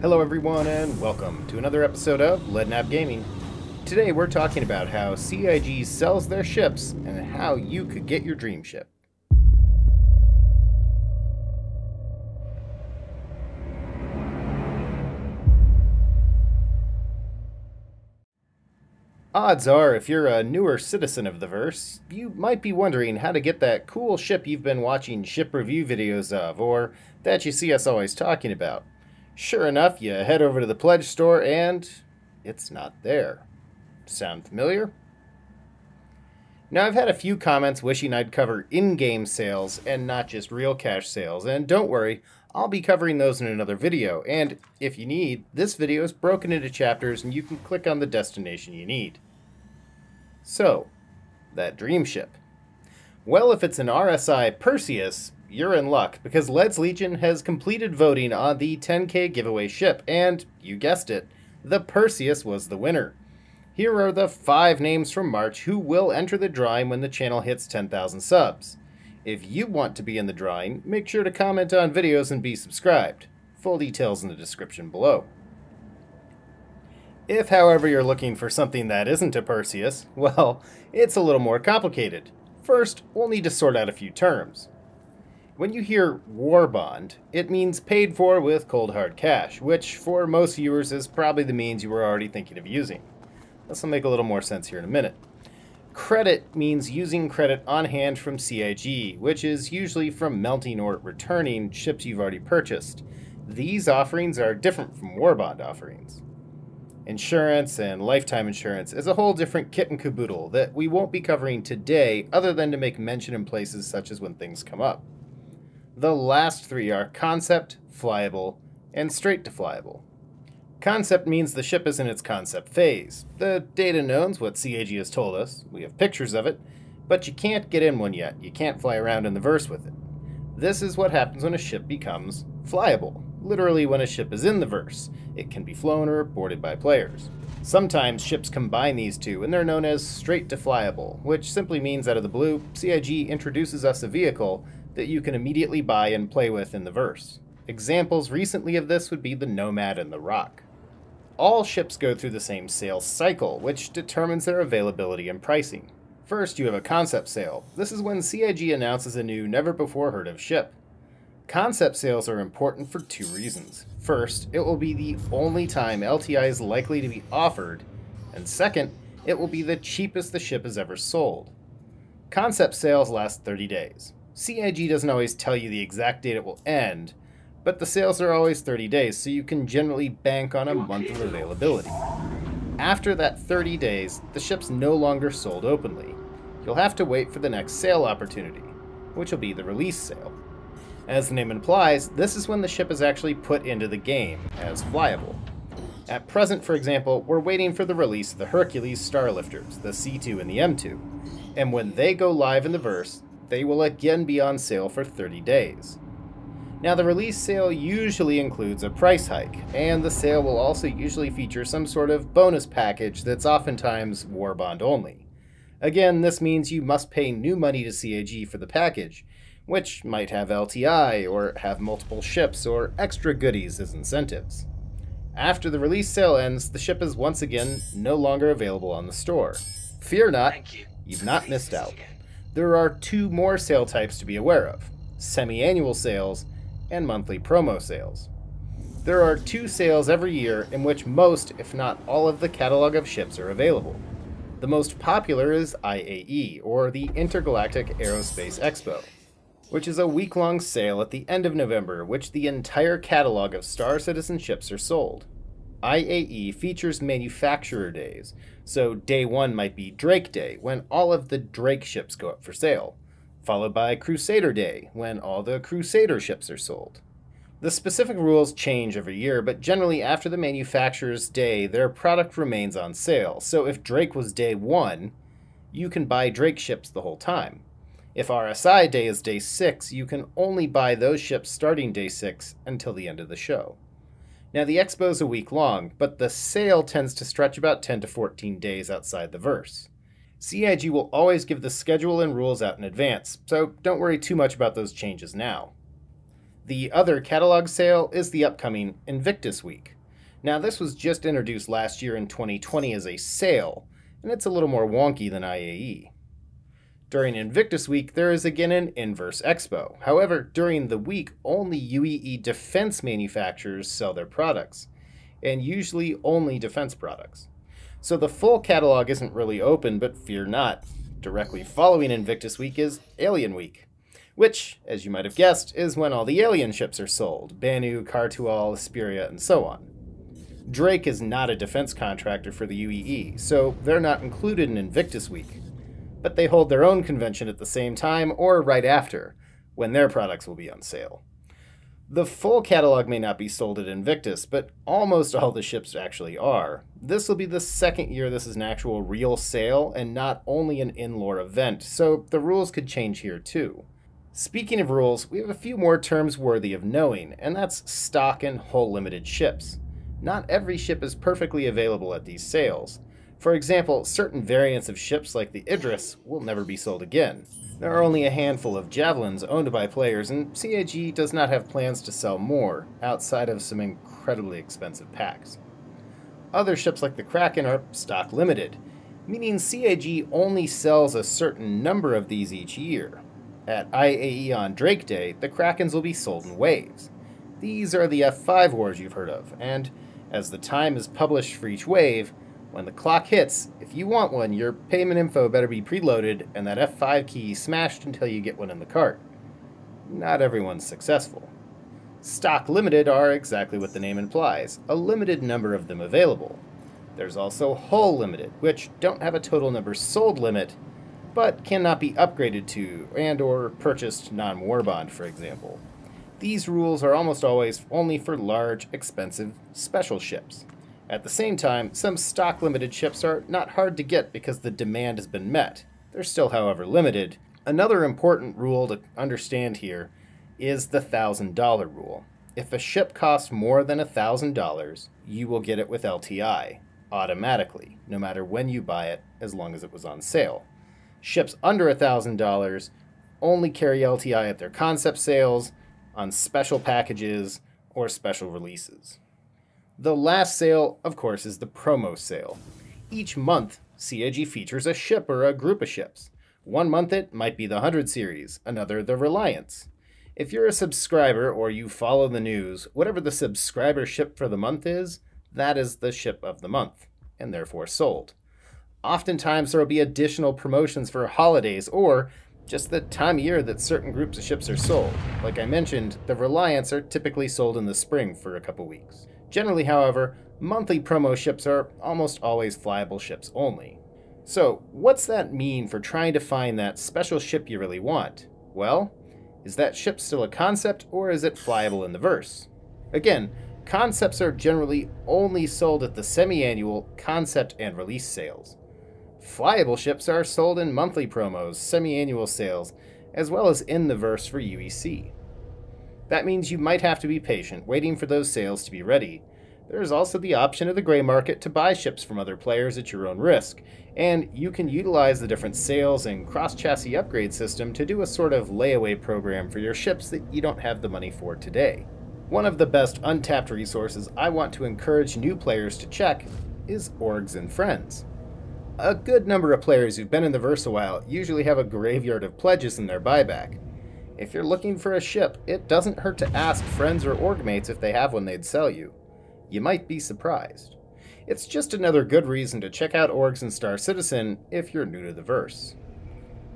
Hello, everyone, and welcome to another episode of Leadnap Gaming. Today, we're talking about how CIG sells their ships and how you could get your dream ship. Odds are, if you're a newer citizen of the verse, you might be wondering how to get that cool ship you've been watching ship review videos of, or that you see us always talking about. Sure enough, you head over to the pledge store and it's not there. Sound familiar? Now, I've had a few comments wishing I'd cover in game sales and not just real cash sales, and don't worry, I'll be covering those in another video. And if you need, this video is broken into chapters and you can click on the destination you need. So, that dream ship. Well, if it's an RSI Perseus, you're in luck because Lead's Legion has completed voting on the 10k giveaway ship, and you guessed it, the Perseus was the winner. Here are the five names from March who will enter the drawing when the channel hits 10,000 subs. If you want to be in the drawing, make sure to comment on videos and be subscribed. Full details in the description below. If, however, you're looking for something that isn't a Perseus, well, it's a little more complicated. First, we'll need to sort out a few terms. When you hear war bond, it means paid for with cold hard cash, which for most viewers is probably the means you were already thinking of using. This will make a little more sense here in a minute. Credit means using credit on hand from CIG, which is usually from melting or returning ships you've already purchased. These offerings are different from war bond offerings. Insurance and lifetime insurance is a whole different kit and caboodle that we won't be covering today other than to make mention in places such as when things come up. The last three are concept, flyable, and straight to flyable. Concept means the ship is in its concept phase. The data knows what CIG has told us, we have pictures of it, but you can't get in one yet. You can't fly around in the verse with it. This is what happens when a ship becomes flyable, literally when a ship is in the verse. It can be flown or boarded by players. Sometimes ships combine these two, and they're known as straight to flyable, which simply means out of the blue, CIG introduces us a vehicle that you can immediately buy and play with in the verse. Examples recently of this would be the Nomad and the ROC all ships go through the same sales cycle, which determines their availability and pricing. First, you have a concept sale. This is when CIG announces a new, never before heard of ship. Concept sales are important for two reasons. First, it will be the only time LTI is likely to be offered, and second, it will be the cheapest the ship has ever sold. Concept sales last 30 days. CIG doesn't always tell you the exact date it will end, but the sales are always 30 days, so you can generally bank on a month of availability. After that 30 days, the ship's no longer sold openly. You'll have to wait for the next sale opportunity, which will be the release sale. As the name implies, this is when the ship is actually put into the game as flyable. At present, for example, we're waiting for the release of the Hercules Starlifters, the C2 and the M2, and when they go live in the verse, they will again be on sale for 30 days. Now, the release sale usually includes a price hike, and the sale will also usually feature some sort of bonus package that's oftentimes War Bond only. Again, this means you must pay new money to CIG for the package, which might have LTI, or have multiple ships, or extra goodies as incentives. After the release sale ends, the ship is once again no longer available on the store. Fear not, you. you've not missed out. There are two more sale types to be aware of semi annual sales and monthly promo sales. There are two sales every year in which most, if not all, of the catalog of ships are available. The most popular is IAE, or the Intergalactic Aerospace Expo, which is a week long sale at the end of November, which the entire catalog of Star Citizen ships are sold. IAE features manufacturer days, so day one might be Drake Day, when all of the Drake ships go up for sale followed by Crusader Day, when all the Crusader ships are sold. The specific rules change every year, but generally after the manufacturer's day, their product remains on sale. So if Drake was day one, you can buy Drake ships the whole time. If RSI day is day 6, you can only buy those ships starting day 6 until the end of the show. Now, the expo is a week long, but the sale tends to stretch about 10 to 14 days outside the verse. CIG will always give the schedule and rules out in advance, so don't worry too much about those changes now. The other catalog sale is the upcoming Invictus Week. Now, this was just introduced last year in 2020 as a sale, and it's a little more wonky than IAE. During Invictus Week, there is again an Inverse Expo. However, during the week, only UEE defense manufacturers sell their products, and usually only defense products. So the full catalog isn't really open, but fear not. Directly following Invictus Week is Alien Week, which, as you might have guessed, is when all the alien ships are sold Banu, Khartu-Al, Esperia, and so on. Drake is not a defense contractor for the UEE, so they're not included in Invictus Week but they hold their own convention at the same time or right after, when their products will be on sale. The full catalog may not be sold at Invictus, but almost all the ships actually are. This will be the second year this is an actual real sale and not only an in-lore event, so the rules could change here too. Speaking of rules, we have a few more terms worthy of knowing, and that's stock and hull limited ships. Not every ship is perfectly available at these sales. For example, certain variants of ships like the Idris will never be sold again. There are only a handful of Javelins owned by players, and CIG does not have plans to sell more, outside of some incredibly expensive packs. Other ships like the Kraken are stock limited, meaning CIG only sells a certain number of these each year. At IAE on Drake Day, the Krakens will be sold in waves. These are the F5 wars you've heard of, and as the time is published for each wave, when the clock hits, if you want one, your payment info better be preloaded and that F5 key smashed until you get one in the cart. Not everyone's successful. Stock limited are exactly what the name implies, a limited number of them available. There's also hull limited, which don't have a total number sold limit, but cannot be upgraded to and or purchased non-warbond, for example. These rules are almost always only for large, expensive, special ships. At the same time, some stock limited ships are not hard to get because the demand has been met. They're still, however, limited. Another important rule to understand here is the $1,000 rule. If a ship costs more than $1,000, you will get it with LTI automatically, no matter when you buy it, as long as it was on sale. Ships under $1,000 only carry LTI at their concept sales, on special packages, or special releases. The last sale, of course, is the promo sale. Each month, CIG features a ship or a group of ships. One month it might be the 100 series, another the Reliance. If you're a subscriber or you follow the news, whatever the subscriber ship for the month is, that is the ship of the month, and therefore sold. Oftentimes there will be additional promotions for holidays or just the time of year that certain groups of ships are sold. Like I mentioned, the Reliance are typically sold in the spring for a couple weeks. Generally, however, monthly promo ships are almost always flyable ships only. So, what's that mean for trying to find that special ship you really want? Well, is that ship still a concept or is it flyable in the verse? Again, concepts are generally only sold at the semi annual concept and release sales. Flyable ships are sold in monthly promos, semi annual sales, as well as in the verse for UEC. That means you might have to be patient, waiting for those sales to be ready. There is also the option of the gray market to buy ships from other players at your own risk, and you can utilize the different sales and cross chassis upgrade system to do a sort of layaway program for your ships that you don't have the money for today. One of the best untapped resources I want to encourage new players to check is Orgs and Friends. A good number of players who've been in the verse a while usually have a graveyard of pledges in their buyback. If you're looking for a ship, it doesn't hurt to ask friends or org mates if they have one they'd sell you. You might be surprised. It's just another good reason to check out Orgs and Star Citizen if you're new to the verse.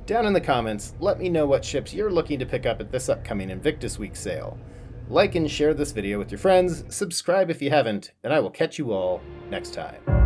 Down in the comments, let me know what ships you're looking to pick up at this upcoming Invictus Week sale. Like and share this video with your friends, subscribe if you haven't, and I will catch you all next time.